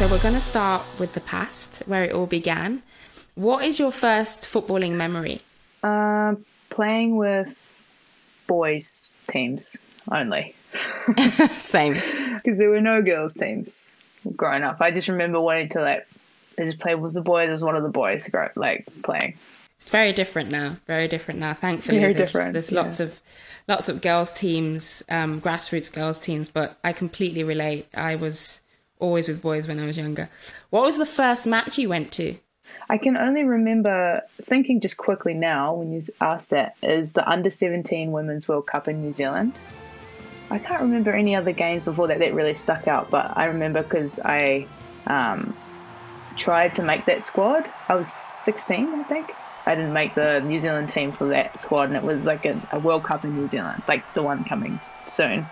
So we're going to start with the past, where it all began. What is your first footballing memory? Uh, playing with boys teams only. Same. Because there were no girls teams growing up. I just remember wanting to like, I just play with the boys as one of the boys, grow, like playing. It's very different now. Very different now. Thankfully, Very there's, different, there's yeah. lots of lots of girls teams, um, grassroots girls teams. But I completely relate. I was always with boys when I was younger. What was the first match you went to? I can only remember thinking just quickly now when you asked that is the under 17 Women's World Cup in New Zealand. I can't remember any other games before that that really stuck out, but I remember because I um, tried to make that squad. I was 16, I think. I didn't make the New Zealand team for that squad, and it was like a, a World Cup in New Zealand, like the one coming soon.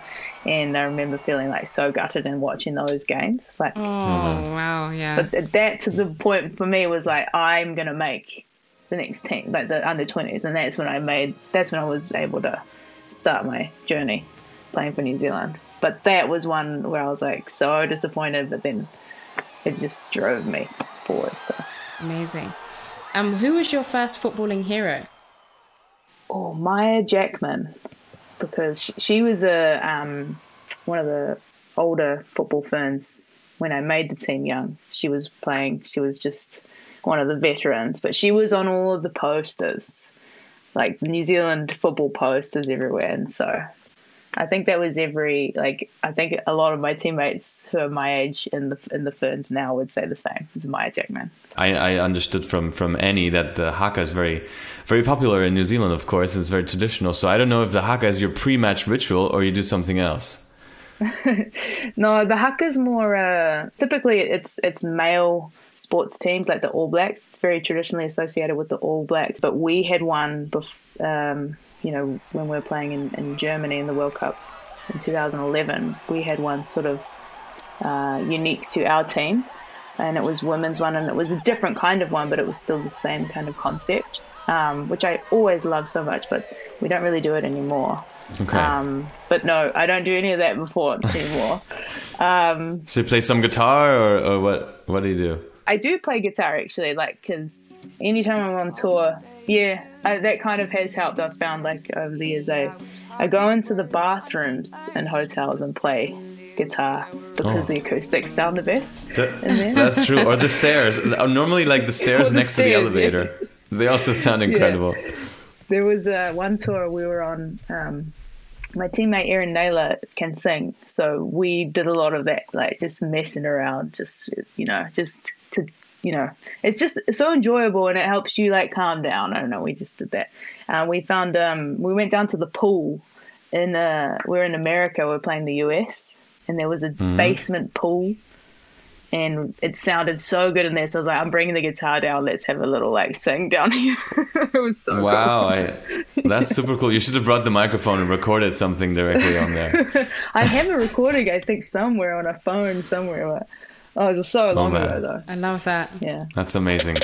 And I remember feeling like so gutted and watching those games. Like, Oh mm-hmm. wow, yeah. but that to the point for me was like I'm gonna make the next team, like the under twenties, and that's when I made. That's when I was able to start my journey playing for New Zealand. But that was one where I was like so disappointed, but then it just drove me forward. So Amazing. Um, who was your first footballing hero? oh, Maia Jackman, because she, was a um, one of the older football ferns when I made the team young. She was playing. She was just one of the veterans, but she was on all of the posters, like New Zealand football posters everywhere, and so. I think that was every like I think a lot of my teammates who are my age in the in the ferns now would say the same as Maia Jackman. I, I understood from from Eni that the haka is very very popular in New Zealand. Of course, it's very traditional. So I don't know if the haka is your pre-match ritual or you do something else. No, the haka is more uh, typically it's it's male sports teams like the All Blacks. It's very traditionally associated with the All Blacks, but we had one, bef- um, you know, when we were playing in, in Germany in the World Cup in 2011. We had one sort of uh, unique to our team, and it was women's one, and it was a different kind of one, but it was still the same kind of concept, um, which I always loved so much. But we don't really do it anymore. Okay. Um, but no, I don't do any of that before anymore. um, so you play some guitar or, or what? What do you do? I do play guitar actually, like because anytime I'm on tour, yeah, I, that kind of has helped. I've found like over the years, I I go into the bathrooms in hotels and play guitar because Oh. the acoustics sound the best. That- that's true. Or the stairs. Uh, Normally, like the stairs the next to the stairs, elevator. They also sound incredible. There was uh, one tour we were on. Um, my teammate Erin Nayler can sing, so we did a lot of that, like just messing around, just you know, just to you know, it's just so enjoyable and it helps you like calm down. I don't know, we just did that. Uh, we found um, we went down to the pool in uh, we're in America, we're playing the US, and there was a basement pool. And it sounded so good in there, so I was like, "I'm bringing the guitar down. Let's have a little like sing down here." it was so cool. Wow, I, that's super cool. You should have brought the microphone and recorded something directly on there. I have a recording, I think, somewhere on a phone somewhere. But, oh, it was so oh, long man. ago, though. I love that. Yeah. That's amazing.